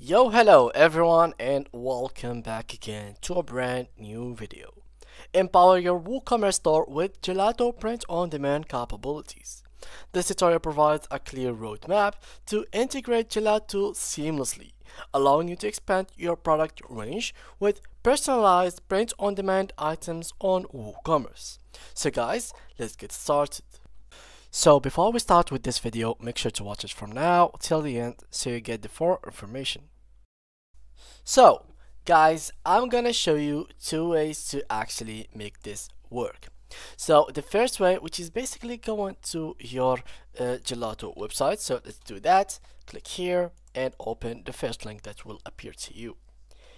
Yo hello everyone and welcome back again to a brand new video. Empower your WooCommerce store with Gelato print on demand capabilities. This tutorial provides a clear roadmap to integrate Gelato seamlessly, allowing you to expand your product range with personalized print on demand items on WooCommerce. So guys, let's get started. So before we start with this video, make sure to watch it from now till the end so you get the full information. So guys, I'm gonna show you two ways to actually make this work. So the first way, which is basically going to your uh, Gelato website. So let's do that. Click here and open the first link that will appear to you.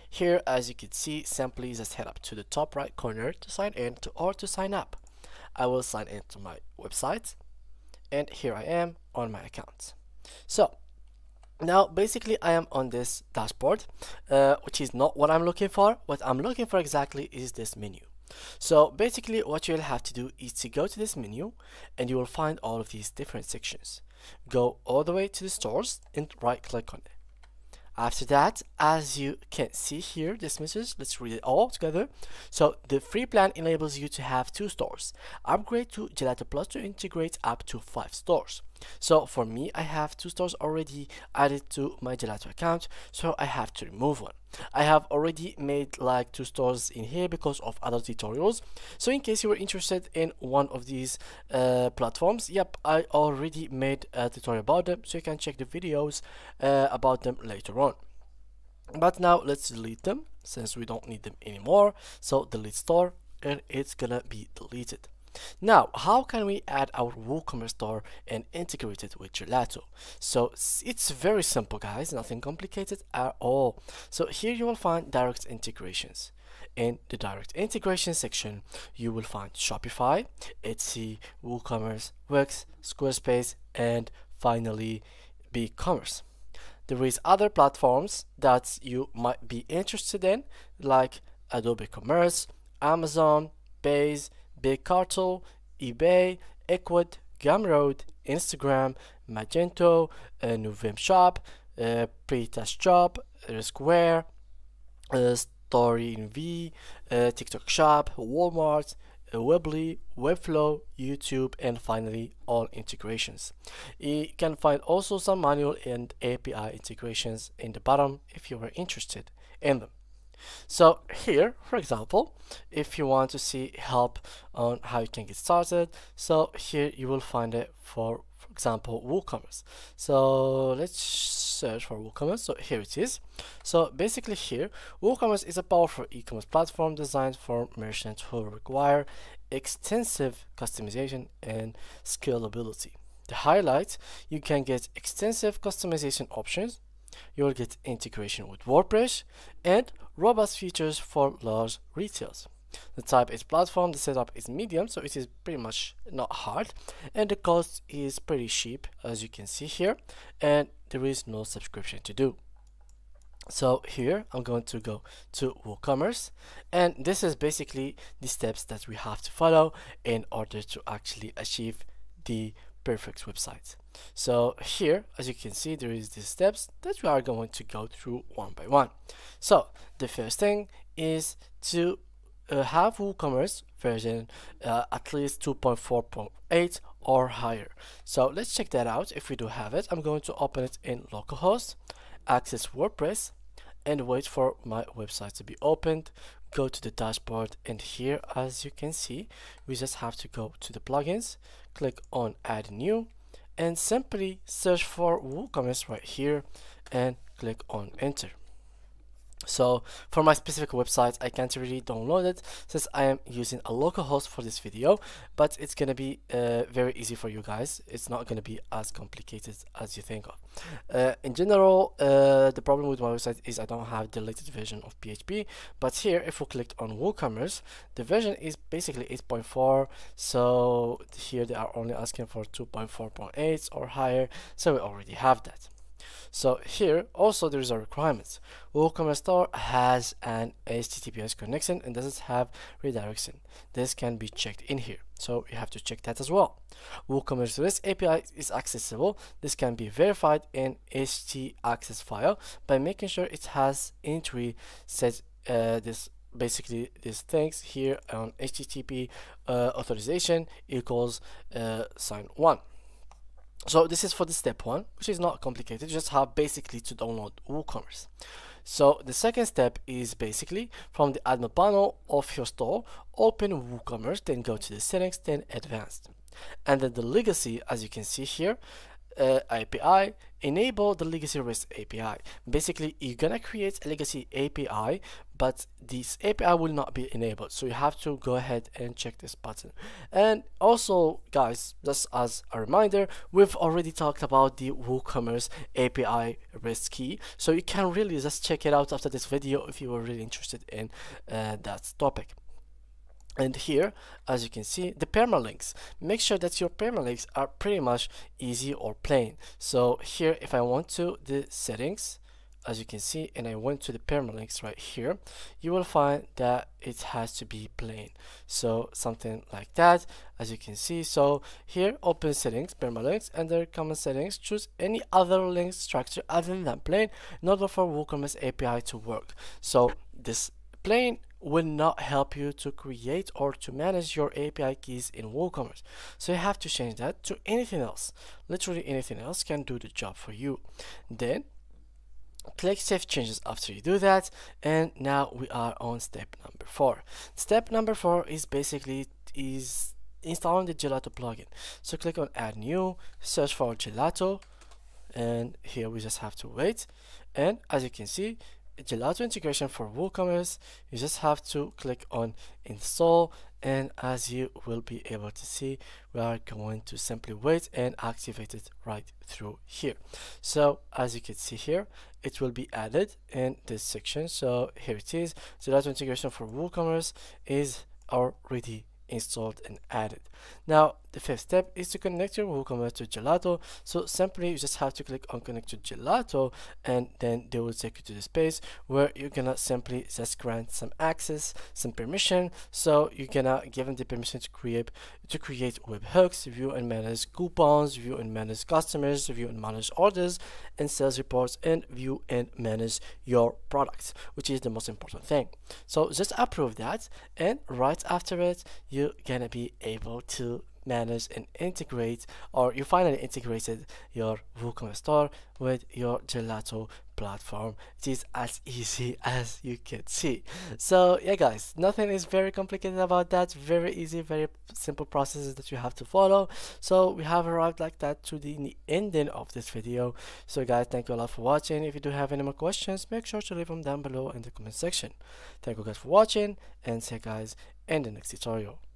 Here, as you can see, simply just head up to the top right corner to sign in to, or to sign up. I will sign into my website and here I am on my account. So now basically I am on this dashboard uh, which is not what I'm looking for. What I'm looking for exactly is this menu. So basically what you'll have to do is to go to this menu and you will find all of these different sections. Go all the way to the stores and right click on it after that, as you can see here, this message, let's read it all together. So the free plan enables you to have two stores. Upgrade to Gelato Plus to integrate up to five stores. So for me, I have two stores already added to my Gelato account, so I have to remove one. I have already made like two stores in here because of other tutorials. So in case you were interested in one of these uh, platforms, yep, I already made a tutorial about them, so you can check the videos uh, about them later on. But now let's delete them since we don't need them anymore. So delete store and it's gonna be deleted. Now, how can we add our WooCommerce store and integrate it with Gelato? So it's very simple, guys, nothing complicated at all. So here you will find direct integrations. In the direct integration section, you will find Shopify, Etsy, WooCommerce, Wix, Squarespace, and finally BigCommerce. There is other platforms that you might be interested in, like Adobe Commerce, Amazon, Base, BigCartel, eBay, Ecwid, Gumroad, Instagram, Magento, uh, Nuvem Shop, uh, PrestaShop, Square, uh, Story uh, TikTok Shop, Walmart, uh, Weebly, Webflow, YouTube, and finally all integrations. You can find also some manual and API integrations in the bottom if you are interested in them. So here, for example, if you want to see help on how you can get started, so here you will find it for, for example, WooCommerce. So let's search for WooCommerce. So here it is. So basically here, WooCommerce is a powerful e-commerce platform designed for merchants who require extensive customization and scalability. The highlight, you can get extensive customization options you will get integration with WordPress and robust features for large retails. The type is platform, the setup is medium, so it is pretty much not hard, and the cost is pretty cheap as you can see here, and there is no subscription to do. So here I'm going to go to WooCommerce and this is basically the steps that we have to follow in order to actually achieve the perfect website. So here, as you can see, there is the steps that we are going to go through one by one. So the first thing is to uh, have WooCommerce version uh, at least 2.4.8 or higher. So let's check that out. If we do have it, I'm going to open it in localhost, access WordPress, and wait for my website to be opened go to the dashboard and here as you can see we just have to go to the plugins click on add new and simply search for WooCommerce right here and click on enter so for my specific website I can't really download it since I am using a local host for this video but it's gonna be uh, very easy for you guys. It's not gonna be as complicated as you think of. Uh, in general uh, the problem with my website is I don't have the latest version of PHP but here if we clicked on WooCommerce the version is basically 8.4 so here they are only asking for 2.4.8 or higher so we already have that So here also there is a requirement. WooCommerce Store has an HTTPS connection and doesn't have redirection. This can be checked in here. So you have to check that as well. WooCommerce REST API is accessible. This can be verified in HT access file by making sure it has entry set uh, this basically these things here on HTTP uh, authorization equals uh, sign one so this is for the step one which is not complicated just have basically to download woocommerce. So the second step is basically from the admin panel of your store open woocommerce then go to the settings then advanced. And then the legacy as you can see here uh, API, enable the legacy REST API. Basically, you're gonna create a legacy API, but this API will not be enabled. So you have to go ahead and check this button. And also, guys, just as a reminder, we've already talked about the WooCommerce API REST key. So you can really just check it out after this video if you were really interested in uh, that topic and here as you can see the permalinks. Make sure that your permalinks are pretty much easy or plain. So here if I want to the settings as you can see and I went to the permalinks right here you will find that it has to be plain. So something like that as you can see. So here open settings permalinks under common settings. Choose any other link structure other than plain in order for WooCommerce API to work. So this plain will not help you to create or to manage your API keys in WooCommerce. So you have to change that to anything else. Literally anything else can do the job for you. Then click save changes after you do that and now we are on step number four step number four is basically is installing the gelato plugin so click on add new search for gelato and here we just have to wait and as you can see Gelato integration for WooCommerce, you just have to click on install and as you will be able to see we are going to simply wait and activate it right through here. So as you can see here it will be added in this section. So here it is. Gelato integration for WooCommerce is already installed and added. Now the fifth step is to connect your WooCommerce to Gelato. So simply you just have to click on connect to Gelato and then they will take you to the space where you're gonna simply just grant some access, some permission. So you're gonna give them the permission to create to create webhooks, view and manage coupons, view and manage customers, view and manage orders and sales reports and view and manage your products, which is the most important thing. So just approve that and right after it you're gonna be able to manage and integrate or you finally integrated your WooCommerce store with your Gelato platform. It is as easy as you can see. So yeah guys, nothing is very complicated about that. Very easy, very simple processes that you have to follow. So we have arrived like that to the ending of this video. So guys, thank you a lot for watching. If you do have any more questions, make sure to leave them down below in the comment section. Thank you guys for watching and see you guys in the next tutorial.